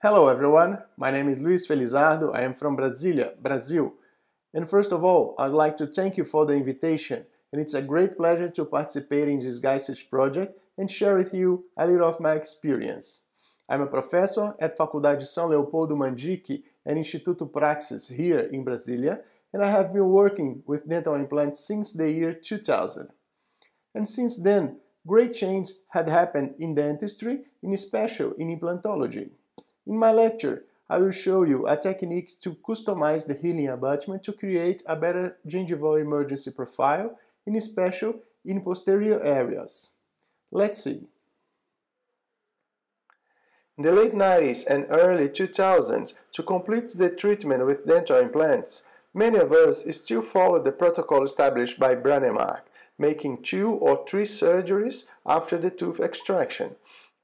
Hello everyone, my name is Luiz Felizardo, I am from Brasilia, Brazil. And first of all, I'd like to thank you for the invitation, and it's a great pleasure to participate in this Geistlich project and share with you a little of my experience. I'm a professor at Faculdade São Leopoldo Mandic and Instituto Praxis here in Brasilia, and I have been working with dental implants since the year 2000. And since then, great changes had happened in dentistry, in special in implantology. In my lecture, I will show you a technique to customize the healing abutment to create a better gingival emergency profile, in special in posterior areas. Let's see. In the late 90s and early 2000s, to complete the treatment with dental implants, many of us still follow the protocol established by Brånemark, making two or three surgeries after the tooth extraction,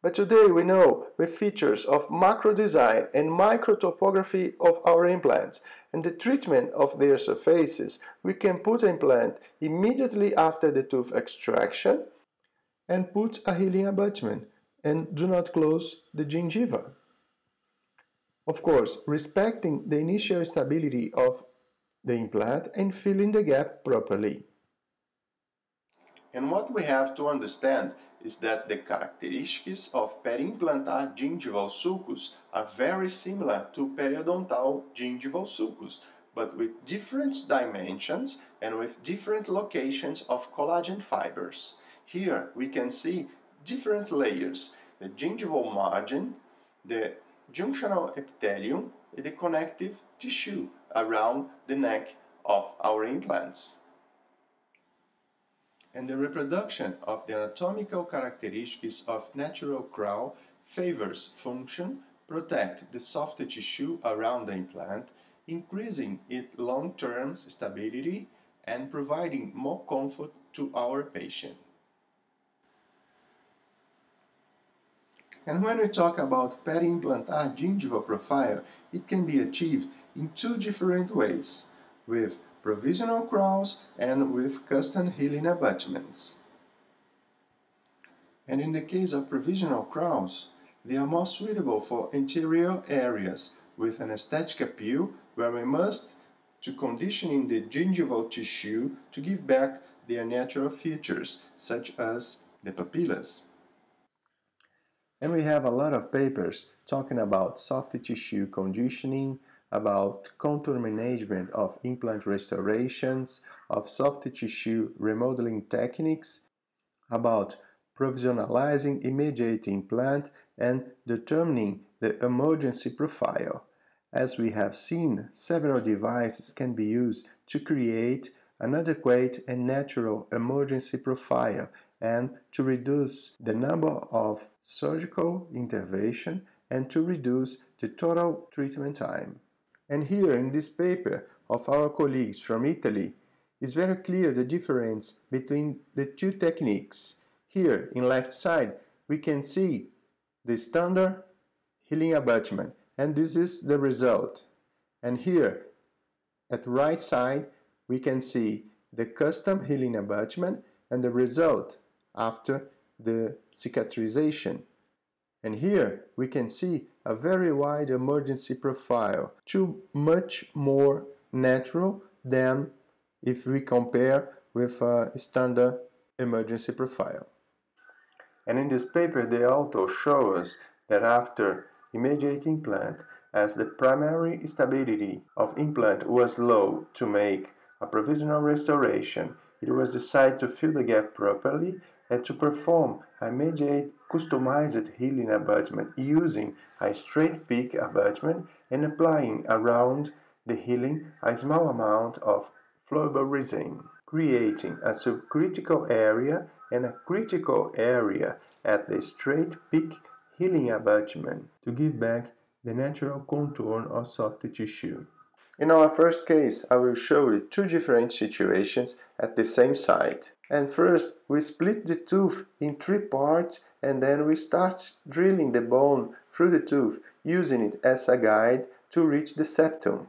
but today we know the features of macro design and micro topography of our implants and the treatment of their surfaces, we can put an implant immediately after the tooth extraction and put a healing abutment and do not close the gingiva. Of course, respecting the initial stability of the implant and filling the gap properly. And what we have to understand is that the characteristics of periimplantar gingival sulcus are very similar to periodontal gingival sulcus, but with different dimensions and with different locations of collagen fibers. Here we can see different layers, the gingival margin, the junctional epithelium, and the connective tissue around the neck of our implants and the reproduction of the anatomical characteristics of natural crown favors function, protect the soft tissue around the implant, increasing its long-term stability and providing more comfort to our patient. And when we talk about peri-implantar gingival profile, it can be achieved in two different ways, with provisional crowns and with custom healing abutments. And in the case of provisional crowns, they are more suitable for interior areas with an aesthetic appeal where we must to conditioning the gingival tissue to give back their natural features, such as the papillas. And we have a lot of papers talking about soft tissue conditioning, about contour management of implant restorations, of soft tissue remodeling techniques, about provisionalizing immediate implant and determining the emergency profile. As we have seen, several devices can be used to create an adequate and natural emergency profile and to reduce the number of surgical intervention and to reduce the total treatment time. And here in this paper of our colleagues from Italy is very clear the difference between the two techniques. Here in left side we can see the standard healing abutment and this is the result. And here at right side we can see the custom healing abutment and the result after the cicatrization. And here we can see a very wide emergency profile, too much more natural than if we compare with a standard emergency profile. And in this paper they also show us that after immediate implant, as the primary stability of implant was low to make a provisional restoration, it was decided to fill the gap properly and to perform a immediate customized healing abutment using a straight PEEK abutment and applying around the healing a small amount of flowable resin, creating a subcritical area and a critical area at the straight PEEK healing abutment to give back the natural contour of soft tissue. In our first case, I will show you two different situations at the same site. And first, we split the tooth in three parts and then we start drilling the bone through the tooth, using it as a guide to reach the septum.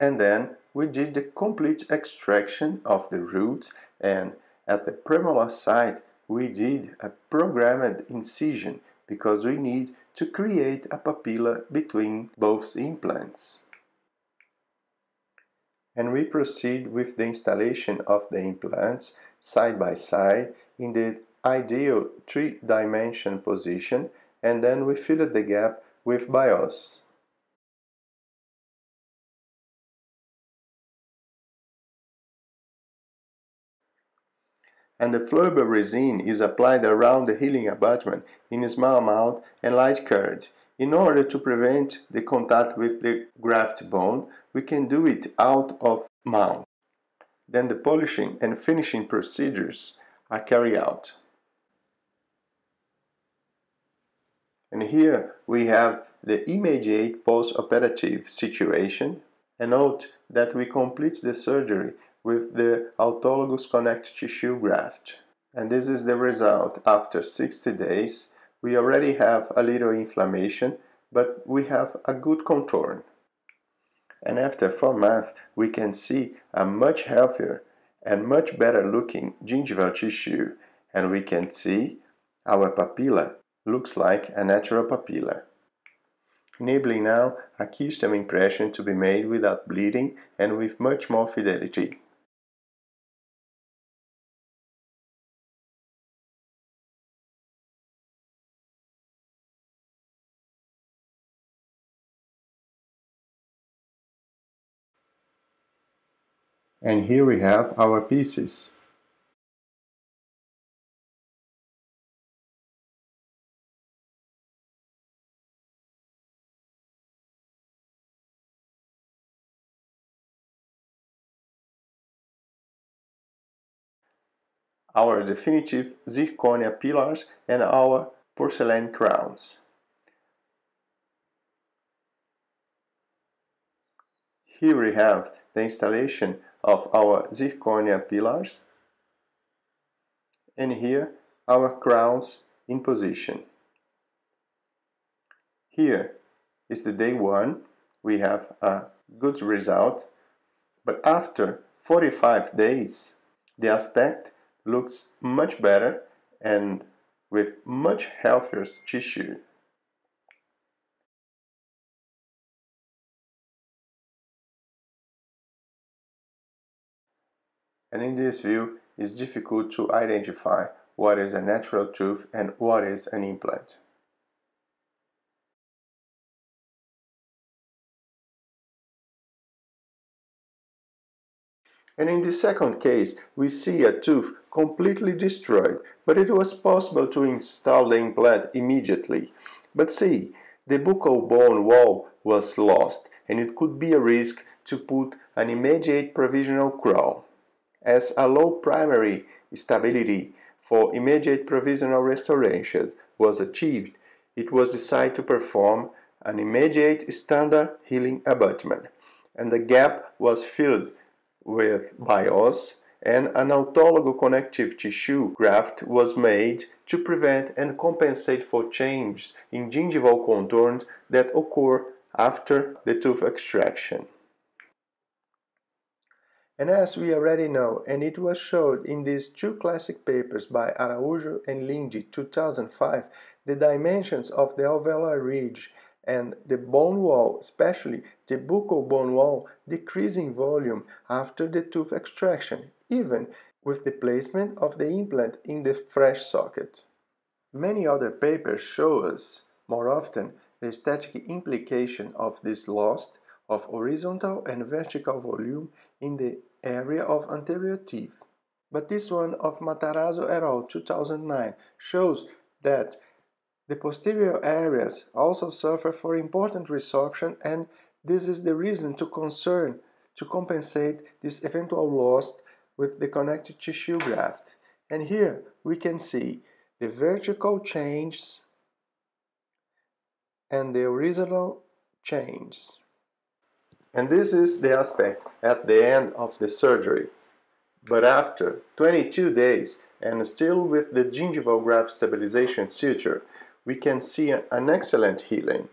And then we did the complete extraction of the roots and at the premolar site we did a programmed incision because we need to create a papilla between both implants. And we proceed with the installation of the implants side by side in the ideal three-dimension position and then we fill the gap with Bio-Oss. and the flowable resin is applied around the healing abutment in a small amount and light curd. In order to prevent the contact with the graft bone, we can do it out of mount. Then the polishing and finishing procedures are carried out. And here we have the immediate post-operative situation and note that we complete the surgery with the autologous connective tissue graft. And this is the result. After 60 days, we already have a little inflammation, but we have a good contour. And after 4 months, we can see a much healthier and much better looking gingival tissue, and we can see our papilla looks like a natural papilla enabling now a keystone impression to be made without bleeding and with much more fidelity. And here we have our pieces. our definitive zirconia pillars and our porcelain crowns. Here we have the installation of our zirconia pillars and here our crowns in position. Here is the day one, we have a good result, but after 45 days the aspect looks much better and with much healthier tissue. And in this view, it's difficult to identify what is a natural tooth and what is an implant. And in the second case, we see a tooth completely destroyed, but it was possible to install the implant immediately. But see, the buccal bone wall was lost, and it could be a risk to put an immediate provisional crown. As a low primary stability for immediate provisional restoration was achieved, it was decided to perform an immediate standard healing abutment, and the gap was filled with Bio-Oss and an autologous connective tissue graft was made to prevent and compensate for changes in gingival contours that occur after the tooth extraction. And as we already know, and it was showed in these two classic papers by Araujo and Lindhe 2005, the dimensions of the alveolar ridge and the bone wall, especially the buccal bone wall, decrease in volume after the tooth extraction, even with the placement of the implant in the fresh socket. Many other papers show us, more often, the static implication of this loss of horizontal and vertical volume in the area of anterior teeth. But this one of Matarazzo et al. 2009 shows that the posterior areas also suffer for important resorption and this is the reason to concern to compensate this eventual loss with the connective tissue graft. And here we can see the vertical changes and the horizontal changes. And this is the aspect at the end of the surgery. But after 22 days and still with the gingival graft stabilization suture, we can see an excellent healing.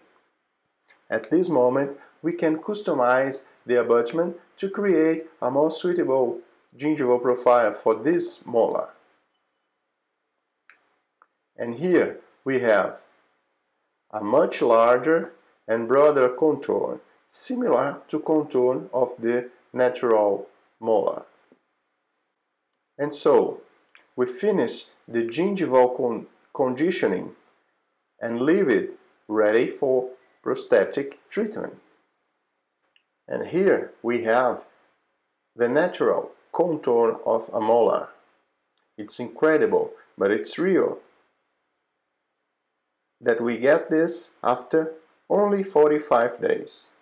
At this moment, we can customize the abutment to create a more suitable gingival profile for this molar. And here we have a much larger and broader contour, similar to contour of the natural molar. And so, we finish the gingival con conditioning and leave it ready for prosthetic treatment. And here we have the natural contour of a molar. It's incredible, but it's real that we get this after only 45 days.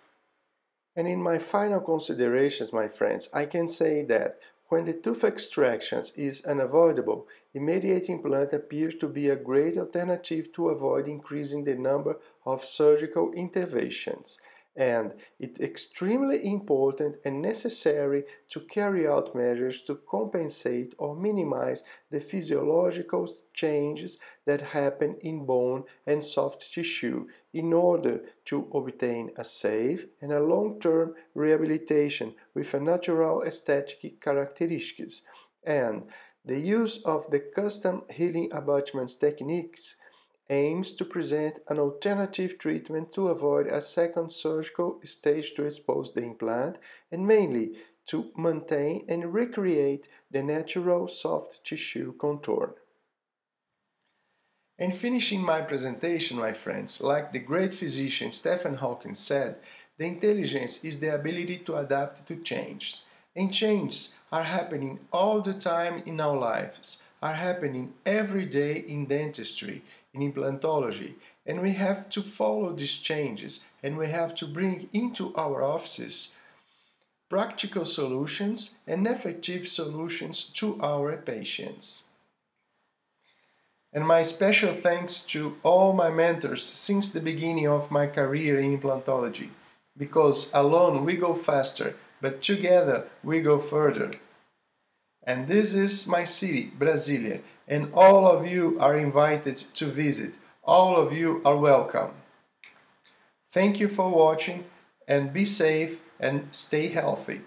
And in my final considerations, my friends, I can say that when the tooth extractions is unavoidable, immediate implant appears to be a great alternative to avoid increasing the number of surgical interventions and it's extremely important and necessary to carry out measures to compensate or minimize the physiological changes that happen in bone and soft tissue in order to obtain a safe and a long-term rehabilitation with a natural aesthetic characteristics. And the use of the custom healing abutments techniques aims to present an alternative treatment to avoid a second surgical stage to expose the implant and mainly to maintain and recreate the natural soft tissue contour. And finishing my presentation, my friends, like the great physician Stephen Hawking said, the intelligence is the ability to adapt to change. And changes are happening all the time in our lives, are happening every day in dentistry, in implantology and we have to follow these changes and we have to bring into our offices practical solutions and effective solutions to our patients. And my special thanks to all my mentors since the beginning of my career in implantology, because alone we go faster, but together we go further. And this is my city, Brasilia, and all of you are invited to visit. All of you are welcome. Thank you for watching and be safe and stay healthy.